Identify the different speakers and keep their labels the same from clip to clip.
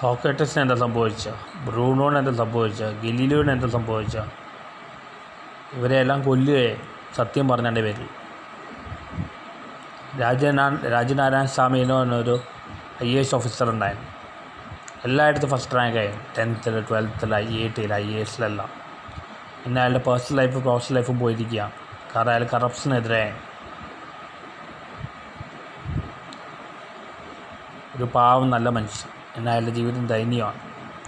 Speaker 1: സോക്രട്ടസിന് എന്താ സംഭവിച്ച? ബ്രൂണോന് എന്താ സംഭവിച്ച? ഗലീലിയോന് എന്താ സംഭവിച്ച? ഇവരെയെല്ലാം കൊല്ലുകയെ സത്യം പറഞ്ഞതിന്റെ പേരിൽ. രാജനാ രാജനാരായണ സ്വാമി എന്ന് പറഞ്ഞൊരു ഐ എ എസ് ഓഫീസർ ഉണ്ടായിരുന്നു. എല്ലായിടത്തും ഫസ്റ്റ് റാങ്ക് ആയിരുന്നു ടെൻത്തിൽ ട്വൽത്തിൽ ഐ ഐ ടിയിൽ ഐ എ എസിലെല്ലാം പിന്നെ അയാളുടെ പേഴ്സണൽ ലൈഫ് പ്രൊഫഷണൽ ലൈഫും പോയിരിക്കുക കാരണം അയാൾ കറപ്ഷനെതിരെ ഒരു പാവം നല്ല മനുഷ്യൻ. എന്നാൽ അയാളുടെ ജീവിതം ദയനീയമാണ്.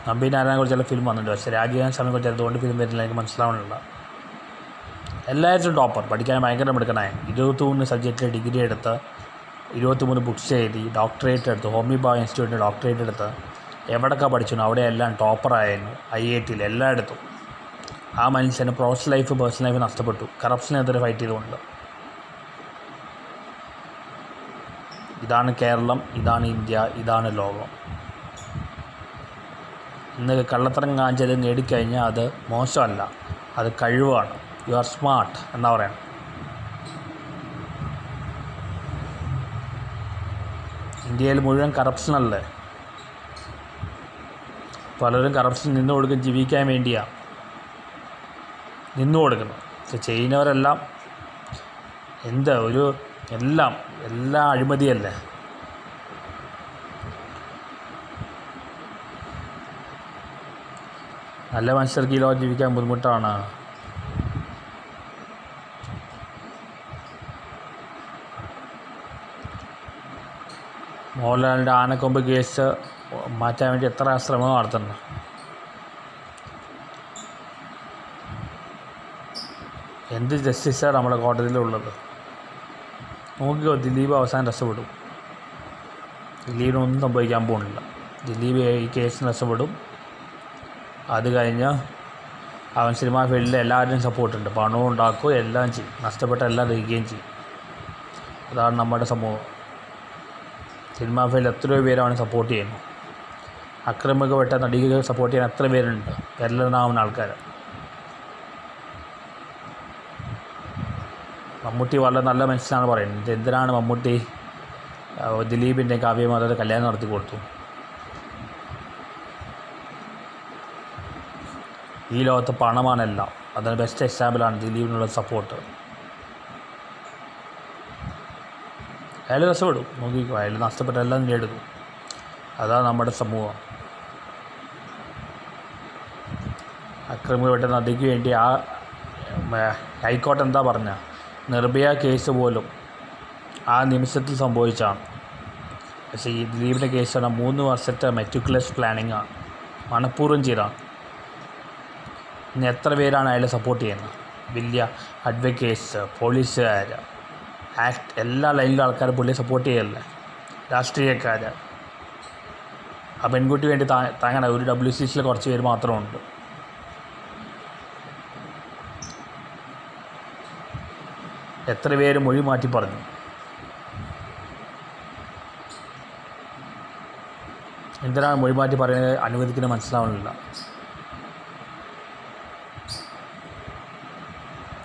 Speaker 1: നമ്പി നാരായണനെ കുറിച്ചുള്ള ഫിലിം വന്നിട്ടുണ്ട്. പക്ഷേ രാജീവ് സമയം കുറിച്ച് അതുകൊണ്ട് ഫിലിം വരുന്നില്ല എനിക്ക് മനസ്സിലാവണില്ല എല്ലാവരും ടോപ്പർ. പഠിക്കാൻ ഭയങ്കര മിടുക്കനായ. ഇരുപത്തിമൂന്ന് സബ്ജക്റ്റിൽ ഡിഗ്രി എടുത്ത് ഇരുപത്തിമൂന്ന് ബുക്സ് എഴുതി ഡോക്ടറേറ്റ് എടുത്ത് ഹോമിബാ ഇൻസ്റ്റിറ്റ്യൂട്ടിൽ ഡോക്ടറേറ്റ് എടുത്ത് എവിടെയൊക്കെ പഠിച്ചു അവിടെയെല്ലാം ടോപ്പറായിരുന്നു ഐ ഐ ടിയിൽ എല്ലായിടത്തും ആ മനുഷ്യന് പ്രൊഫഷണൽ ലൈഫ് പേഴ്സണൽ ലൈഫ് നഷ്ടപ്പെട്ടു. കറപ്ഷനെതിരെ ഫൈറ്റ് ചെയ്തുകൊണ്ട്. ഇതാണ് കേരളം ഇതാണ് ഇന്ത്യ ഇതാണ് ലോകം. ഇന്ന് കള്ളത്തരം കാഞ്ചത് നേടിക്കഴിഞ്ഞാൽ അത് മോശമല്ല. അത് കഴിവാണ്. യു ആർ സ്മാർട്ട് എന്നാ പറയണം ഇന്ത്യയിൽ മുഴുവൻ കറപ്ഷനല്ലേ പലരും കറപ്ഷൻ നിന്ന് കൊടുക്കും ജീവിക്കാൻ വേണ്ടിയാണ് നിന്നു കൊടുക്കുന്നത് പക്ഷെ ചെയ്യുന്നവരെല്ലാം എന്താ? ഒരു എല്ലാം എല്ലാം അഴിമതിയല്ലേ? നല്ല മനുഷ്യർക്ക് ഈ ലോകം ജീവിക്കാൻ ബുദ്ധിമുട്ടാണ്? മോഹൻലാലിന്റെ ആനക്കൊമ്പ് കേസ് മാറ്റാൻ വേണ്ടി എത്ര ശ്രമം നടത്തുന്നു? എന്ത് ജസ്റ്റിസാണ് നമ്മുടെ കോടതിയിലുള്ളത് നോക്കിക്കോ ദിലീപ് അവസാനം രക്ഷപ്പെടും. ദിലീപിനൊന്നും സംഭവിക്കാൻ പോകുന്നില്ല. ദിലീപ് ഈ കേസിന് രക്ഷപ്പെടും. അത് കഴിഞ്ഞ് അവൻ സിനിമാ ഫീൽഡിൽ എല്ലാവരുടെയും സപ്പോർട്ടുണ്ട് പണവും ഉണ്ടാക്കും എല്ലാം ചെയ്യും. നഷ്ടപ്പെട്ട എല്ലാം ദഹിക്കുകയും ചെയ്യും. അതാണ് നമ്മുടെ സമൂഹം. സിനിമാ ഫീൽഡിൽ എത്രയോ പേര് അവനെ സപ്പോർട്ട് ചെയ്യുന്നു. അക്രമിക്കപ്പെട്ട നടികൾ സപ്പോർട്ട് ചെയ്യാൻ എത്ര പേരുണ്ട്? എല്ലാവുന്ന ആൾക്കാർ മമ്മൂട്ടി വളരെ നല്ല മനുഷ്യനാണ് പറയുന്നത്. എന്തിനാണ് മമ്മൂട്ടി ദിലീപിന്റെ കാവ്യമാതാവിന്റെ കല്യാണം നടത്തി കൊടുത്തു? ഈ ലോകത്ത് പണമാണെല്ലാം. അതിന് ബെസ്റ്റ് എക്സാമ്പിളാണ് ദിലീപിനുള്ള സപ്പോർട്ട് അയാൾ രസപ്പെടും. നോക്കിക്കോ അയാൾ നഷ്ടപ്പെട്ട എല്ലാം നേടുന്നു അതാണ് നമ്മുടെ സമൂഹം. അക്രമിക്കപ്പെട്ട നദിക്ക് വേണ്ടി ആ ഹൈക്കോടതി എന്താ പറഞ്ഞ? നിർഭയ കേസ് പോലും ആ നിമിഷത്തിൽ സംഭവിച്ചാണ്. പക്ഷേ ഈ ദിലീപിന്റെ കേസ് പറഞ്ഞാൽ മൂന്ന് വർഷത്തെ മെറ്റിക്കുലസ് പ്ലാനിങ്ങാണ് മനഃപൂർവം ചെയ്താണ്. ഇനി എത്ര പേരാണ് അയാളെ സപ്പോർട്ട് ചെയ്യുന്നത്? വലിയ അഡ്വക്കേറ്റ്സ് പോലീസുകാർ ആക്ട് എല്ലാ ലൈനിലും ആൾക്കാർ പുള്ളിയെ സപ്പോർട്ട് ചെയ്യല്ലേ? രാഷ്ട്രീയക്കാർ ആ പെൺകുട്ടി വേണ്ടി താ താങ്ങണ. ഒരു ഡബ്ല്യു സി സിയിൽ കുറച്ച് പേര് മാത്രമുണ്ട്. എത്ര പേര് മൊഴി മാറ്റി പറഞ്ഞു? എന്തിനാണ് മൊഴി മാറ്റി പറയുന്നത്? അനുവദിക്കുന്നത് മനസ്സിലാവുന്നില്ല.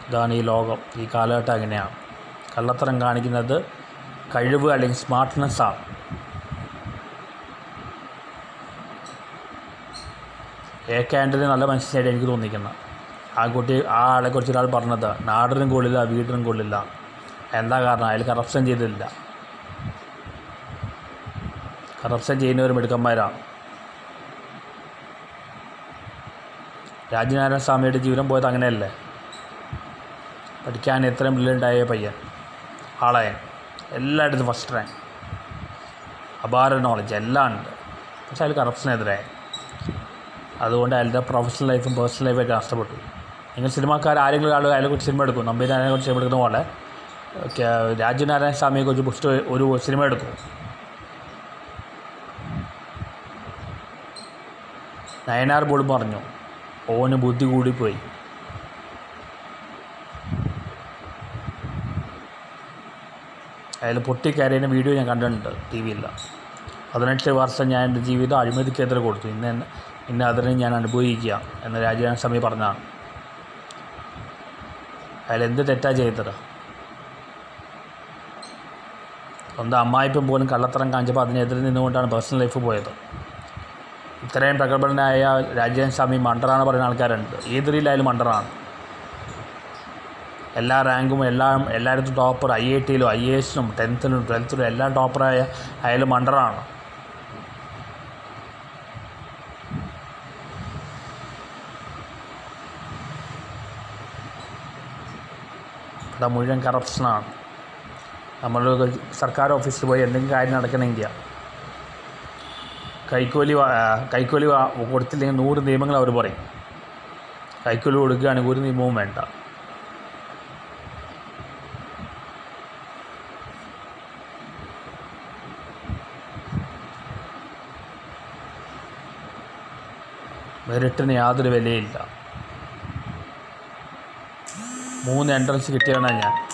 Speaker 1: ഇതാണ് ഈ ലോകം. ഈ കാലഘട്ടം അങ്ങനെയാണ്. കള്ളത്തരം കാണിക്കുന്നത് കഴിവ് അല്ലെങ്കിൽ സ്മാർട്ട്നെസ്സാണ് എ കെ നല്ല മനുഷ്യനായിട്ട് എനിക്ക് തോന്നിക്കുന്നത്. ആ കുട്ടി ആ ആളെക്കുറിച്ച് ഒരാൾ പറഞ്ഞത് നാടിനും കൊള്ളില്ല വീടിനും കൊള്ളില്ല. എന്താ കാരണം? അയാൾ കറപ്ഷൻ ചെയ്തില്ല കറപ്ഷൻ ചെയ്യുന്നവർ മിടുക്കന്മാരാണ്. രാജനാരായണ സ്വാമിയുടെ ജീവിതം പോയത് അങ്ങനെയല്ലേ? പഠിക്കാൻ എത്രയും ബ്രില്യന്റായ പയ്യൻ ആളയൻ എല്ലായിടത്തും ഫസ്റ്റ് റാങ്ക് അപാര നോളജ് എല്ലാം ഉണ്ട്. പക്ഷെ അയാൾ കറപ്ഷനെതിരായി അതുകൊണ്ട് അയാളുടെ പ്രൊഫഷണൽ ലൈഫും പേഴ്സണൽ ലൈഫൊക്കെ നഷ്ടപ്പെട്ടു. നിങ്ങൾ സിനിമാക്കാർ ആരെങ്കിലും ആളുകൾ അയാളെ കുറിച്ച് സിനിമ എടുക്കും. നമ്പി കുറിച്ച് സിനിമ എടുക്കുന്ന പോലെ രാജനാരായണ സ്വാമിയെ കുറിച്ച് പുസ്തകം ഒരു സിനിമ എടുക്കും. നയനാർ പോലും പറഞ്ഞു ഓന് ബുദ്ധി കൂടിപ്പോയി. അയാൾ പൊട്ടിക്കരയുന്ന വീഡിയോ ഞാൻ കണ്ടിട്ടുണ്ട് ടി വിയിൽ. പതിനെട്ട് വർഷം ഞാൻ എന്റെ ജീവിതം അഴിമതിക്കെതിരെ കൊടുത്തു. ഇന്ന് ഇന്ന് അതിനെ ഞാൻ അനുഭവിക്കുക എന്ന് രാജനാഥ സ്വാമി പറഞ്ഞാണ് അയാൾ എന്ത് തെറ്റാ ചെയ്തത്? സ്വന്തം അമ്മായിപ്പം പോലും കള്ളത്തരം കാണിച്ചപ്പോൾ അതിനെതിരെ നിന്നുകൊണ്ടാണ് പേഴ്സണൽ ലൈഫ് പോയത്. ഇത്രയും പ്രഗത്ഭനായ രാജേന്ദ്ര സ്വാമി മണ്ടറാണ് പറയുന്ന ആൾക്കാരുണ്ട്. ഏത് രീതിയിലായാലും മണ്ടറാണ്. എല്ലാ റാങ്കും എല്ലാം എല്ലായിടത്തും ടോപ്പർ ഐ ഐ ടിയിലും ഐ എസിനും ടെൻത്തിലും ട്വൽത്തിലും എല്ലാം ടോപ്പറായ അയാൾ മണ്ടറാണ് ഇവിടെ മുഴുവൻ കറപ്ഷനാണ് നമ്മൾ സർക്കാർ ഓഫീസിൽ പോയി എന്തെങ്കിലും കാര്യം നടക്കണമെങ്കിൽ കൈക്കൂലി കൈക്കൂലി കൊടുത്തില്ലെങ്കിൽ നൂറ് നിയമങ്ങൾ അവർ പറയും. കൈക്കൂലി കൊടുക്കുകയാണെങ്കിൽ ഒരു നിയമവും വേണ്ട. മെറിറ്റിന് യാതൊരു വിലയില്ല. മൂന്ന് എൻട്രൻസ് കിട്ടിയാണ് ഞാൻ.